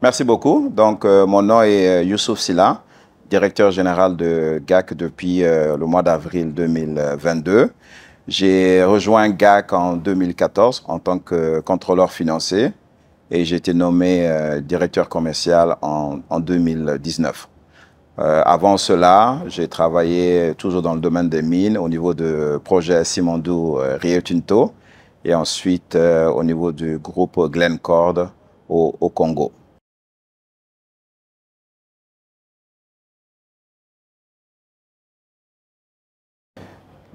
Merci beaucoup. Donc, euh, mon nom est euh, Youssouf Silla, directeur général de GAC depuis euh, le mois d'avril 2022. J'ai rejoint GAC en 2014 en tant que contrôleur financier et j'ai été nommé directeur commercial en, en 2019. avant cela, j'ai travaillé toujours dans le domaine des mines au niveau de projet Simandou Rio Tinto et ensuite au niveau du groupe Glencore au, au Congo.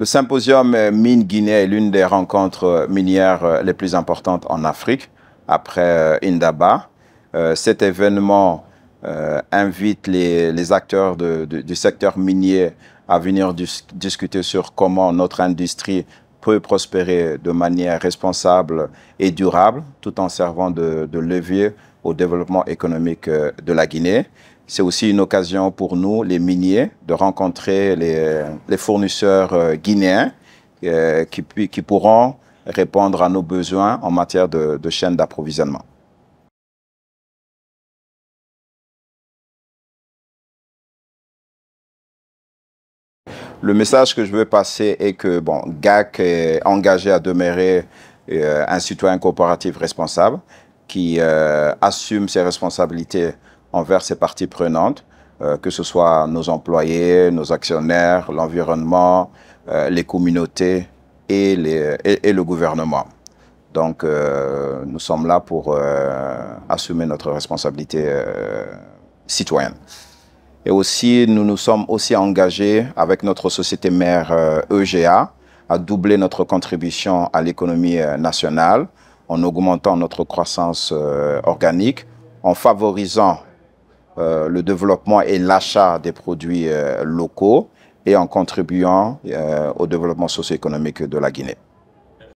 Le symposium Mine Guinée est l'une des rencontres minières les plus importantes en Afrique, après Indaba. Cet événement invite les, acteurs du secteur minier à venir discuter sur comment notre industrie peut prospérer de manière responsable et durable, tout en servant de, levier au développement économique de la Guinée. C'est aussi une occasion pour nous, les miniers, de rencontrer les, fournisseurs euh, guinéens euh, qui, qui, pourront répondre à nos besoins en matière de, de chaîne d'approvisionnement. Le message que je veux passer est que bon, GAC est engagé à demeurer euh, un citoyen coopératif responsable qui assume ses responsabilités envers ces parties prenantes, euh, que ce soit nos employés, nos actionnaires, l'environnement, euh, les communautés et, le gouvernement. Donc, euh, nous sommes là pour assumer notre responsabilité citoyenne. Et aussi, nous nous sommes aussi engagés avec notre société mère EGA e à doubler notre contribution à l'économie nationale en augmentant notre croissance organique, en favorisant euh, le développement et l'achat des produits euh, locaux et en contribuant euh, au développement socio-économique de la Guinée.